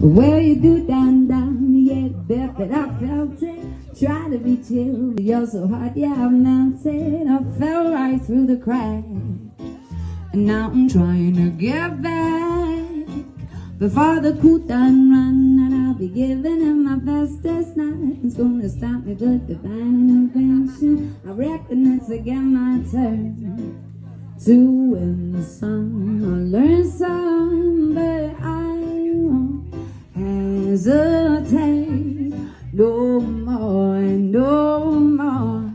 Well, you do down, down, yeah, bet that I felt it. Try to be chill, but you're so hot, yeah, I've melted. I fell right through the crack. And now I'm trying to get back before the cool done run. And I'll be giving him my bestest night. It's gonna stop me but divine intervention. I reckon it's again my turn to win the sun. I learned hesitate no more no more.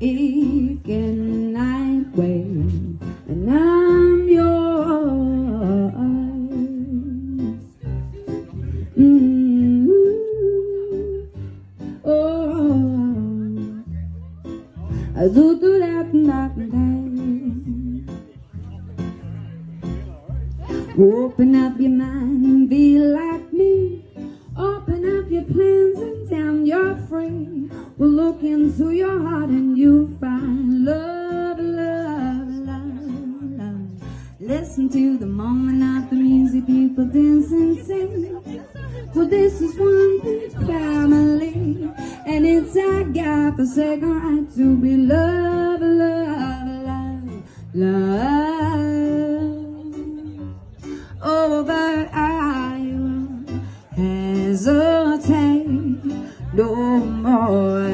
It can I wait, and I'm yours. Mm-hmm. Oh, I do do that, that, that. Open up your mind be like we'll look into your heart and you'll find love, love, love, love. Listen to the moment of the music people dance and sing. Well, this is one big family, and it's our God-forsaken right to be love, love, love, love. Over Iowa has a đúng rồi.